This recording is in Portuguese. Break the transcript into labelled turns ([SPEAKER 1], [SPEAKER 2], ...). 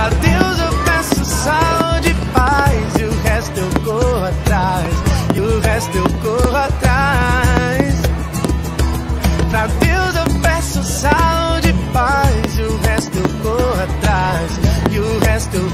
[SPEAKER 1] Pra Deus eu peço saúde e paz. E o resto eu corro atrás. E o resto eu corro atrás. Pra Deus eu peço saúde e paz. E o resto eu corro atrás. E o resto eu